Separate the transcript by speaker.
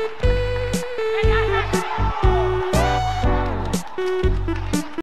Speaker 1: Thank you.